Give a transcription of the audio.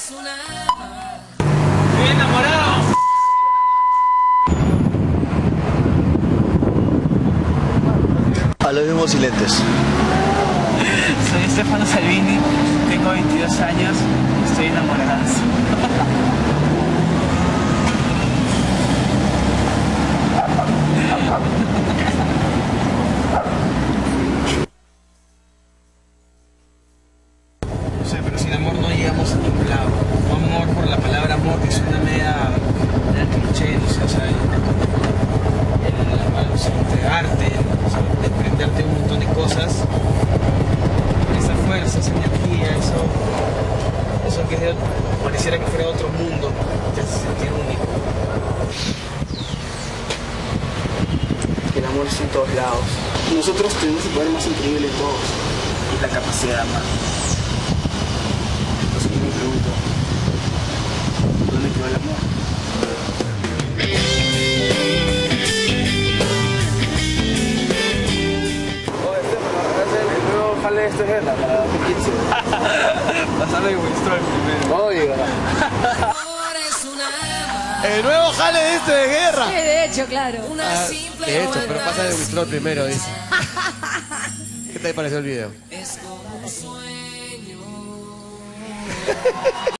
Estoy enamorado. A los mismos silentes. Soy Estefano Salvini, tengo 22 años, estoy enamorado. No sé, pero sin amor no llegamos a ningún lado. Un amor por la palabra amor que suena media, media cliché, no sé, o sea, el, el- o sea, entregarte, sea, desprenderte de un montón de cosas esa fuerza, esa energía, eso, eso que es de- pareciera que fuera de otro mundo, te hace sentir único. El amor está en todos lados. Nosotros tenemos el poder más increíble de todos. Y la capacidad de amar. De este guerra para 2015. Pasando de Winston primero. Oiga. El nuevo jale de este de guerra. Sí, de hecho, claro. Ah, de hecho, pero pasa de Wistrol primero, dice. ¿Qué te pareció el video?